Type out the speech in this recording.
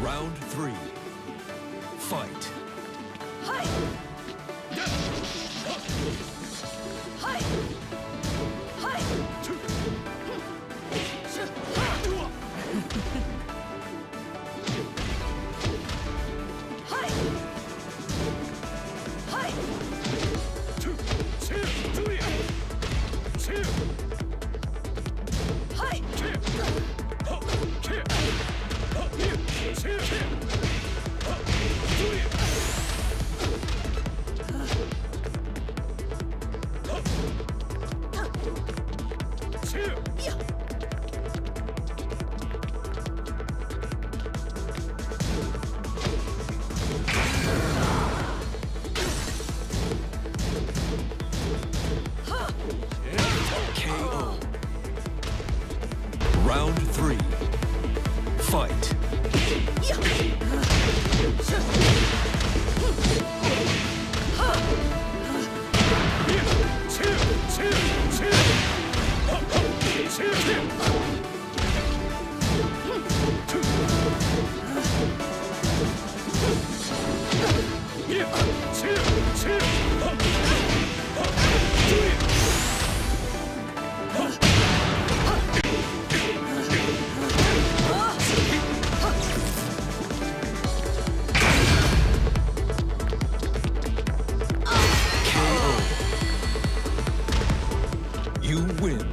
Round three. Fight. Round three. Fight. Yeah. you win.